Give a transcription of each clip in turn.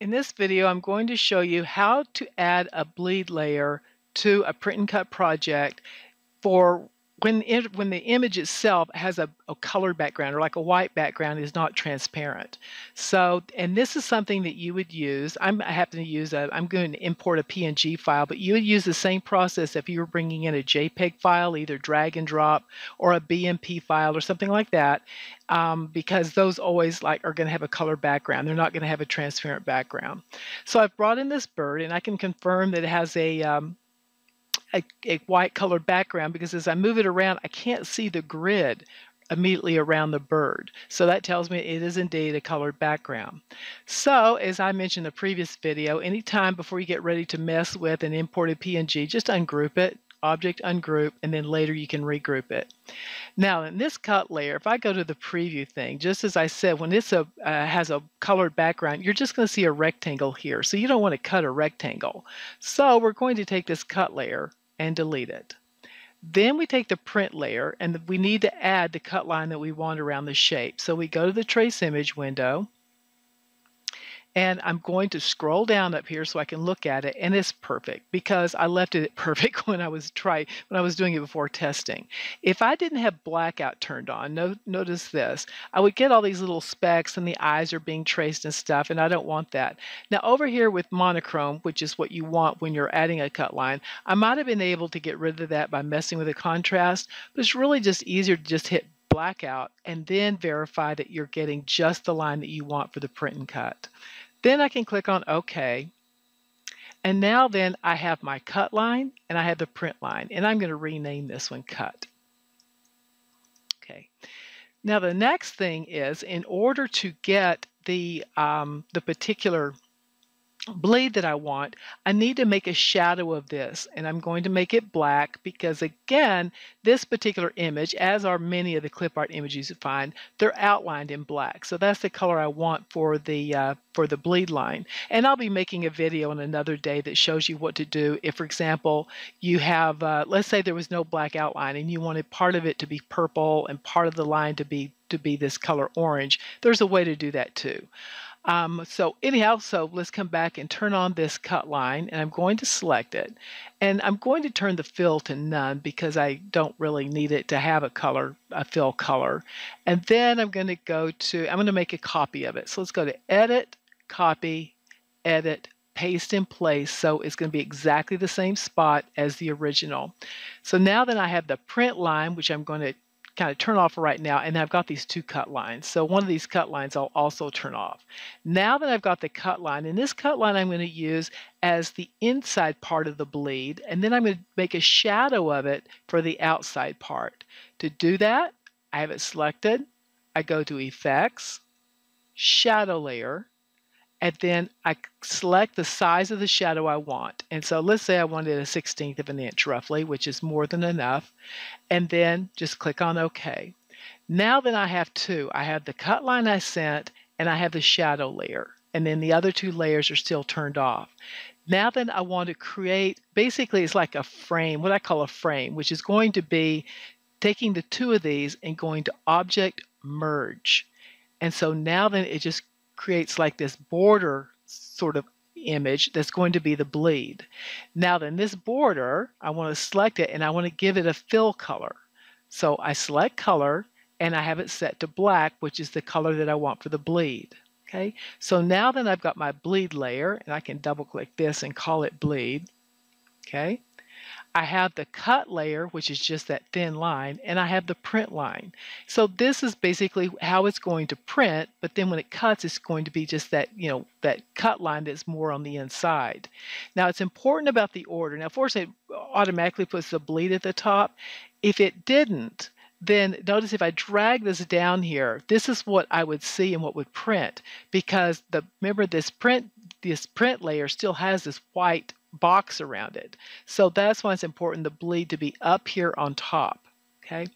In this video, I'm going to show you how to add a bleed layer to a print and cut project for when, it, when the image itself has a, a colored background or like a white background is not transparent. So, and this is something that you would use. I'm, I happen to use a, I'm going to import a PNG file, but you would use the same process if you were bringing in a JPEG file, either drag and drop or a BMP file or something like that, um, because those always like are going to have a color background. They're not going to have a transparent background. So I've brought in this bird and I can confirm that it has a, um, a, a white colored background because as I move it around, I can't see the grid immediately around the bird. So that tells me it is indeed a colored background. So as I mentioned in the previous video, anytime before you get ready to mess with an imported PNG, just ungroup it, object ungroup, and then later you can regroup it. Now in this cut layer, if I go to the preview thing, just as I said, when this uh, has a colored background, you're just going to see a rectangle here. So you don't want to cut a rectangle. So we're going to take this cut layer and delete it. Then we take the print layer and we need to add the cut line that we want around the shape. So we go to the trace image window and I'm going to scroll down up here so I can look at it and it's perfect because I left it perfect when I was try when I was doing it before testing. If I didn't have blackout turned on, no, notice this, I would get all these little specks and the eyes are being traced and stuff and I don't want that. Now over here with monochrome, which is what you want when you're adding a cut line, I might have been able to get rid of that by messing with the contrast, but it's really just easier to just hit blackout and then verify that you're getting just the line that you want for the print and cut. Then I can click on OK. And now then I have my cut line and I have the print line. And I'm going to rename this one cut. Okay. Now the next thing is in order to get the, um, the particular blade that I want, I need to make a shadow of this and I'm going to make it black because again, this particular image, as are many of the clip art images you find, they're outlined in black. So that's the color I want for the uh, for the bleed line. And I'll be making a video on another day that shows you what to do if, for example, you have, uh, let's say there was no black outline and you wanted part of it to be purple and part of the line to be to be this color orange. There's a way to do that too. Um, so anyhow, so let's come back and turn on this cut line and I'm going to select it. And I'm going to turn the fill to none because I don't really need it to have a color, a fill color. And then I'm going to go to, I'm going to make a copy of it. So let's go to edit, copy, edit, paste in place. So it's going to be exactly the same spot as the original. So now that I have the print line, which I'm going to kind of turn off right now and I've got these two cut lines. So one of these cut lines I'll also turn off. Now that I've got the cut line, and this cut line I'm going to use as the inside part of the bleed and then I'm going to make a shadow of it for the outside part. To do that, I have it selected. I go to Effects, Shadow Layer, and then I select the size of the shadow I want. And so let's say I wanted a 16th of an inch roughly, which is more than enough, and then just click on OK. Now then I have two. I have the cut line I sent and I have the shadow layer, and then the other two layers are still turned off. Now then I want to create, basically it's like a frame, what I call a frame, which is going to be taking the two of these and going to Object Merge. And so now then it just creates like this border sort of image that's going to be the bleed. Now then this border, I want to select it and I want to give it a fill color. So I select color and I have it set to black, which is the color that I want for the bleed. Okay, so now then I've got my bleed layer and I can double click this and call it bleed. Okay, I have the cut layer, which is just that thin line, and I have the print line. So this is basically how it's going to print, but then when it cuts, it's going to be just that, you know, that cut line that's more on the inside. Now it's important about the order. Now, of course, it automatically puts the bleed at the top. If it didn't, then notice if I drag this down here, this is what I would see and what would print because the remember this print this print layer still has this white box around it. So that's why it's important the bleed to be up here on top. Okay.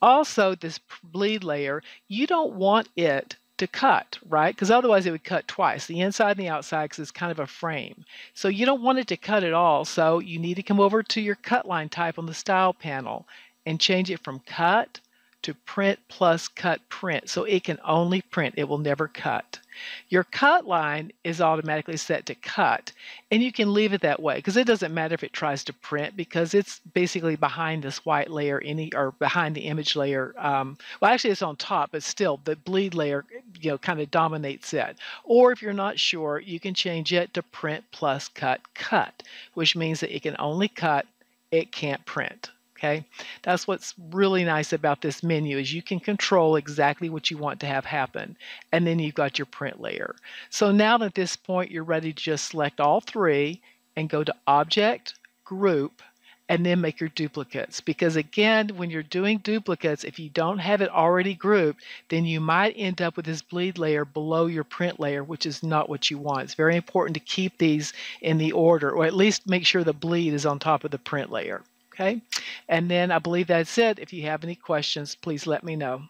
Also, this bleed layer, you don't want it to cut, right? Because otherwise it would cut twice, the inside and the outside, because it's kind of a frame. So you don't want it to cut at all. So you need to come over to your cut line type on the style panel and change it from cut to print plus cut print. So it can only print, it will never cut. Your cut line is automatically set to cut, and you can leave it that way because it doesn't matter if it tries to print because it's basically behind this white layer, any or behind the image layer. Um, well, actually, it's on top, but still, the bleed layer, you know, kind of dominates it. Or if you're not sure, you can change it to print plus cut cut, which means that it can only cut, it can't print. Okay, that's what's really nice about this menu is you can control exactly what you want to have happen. And then you've got your print layer. So now at this point, you're ready to just select all three and go to Object, Group, and then make your duplicates. Because again, when you're doing duplicates, if you don't have it already grouped, then you might end up with this bleed layer below your print layer, which is not what you want. It's very important to keep these in the order, or at least make sure the bleed is on top of the print layer. Okay, and then I believe that's it. If you have any questions, please let me know.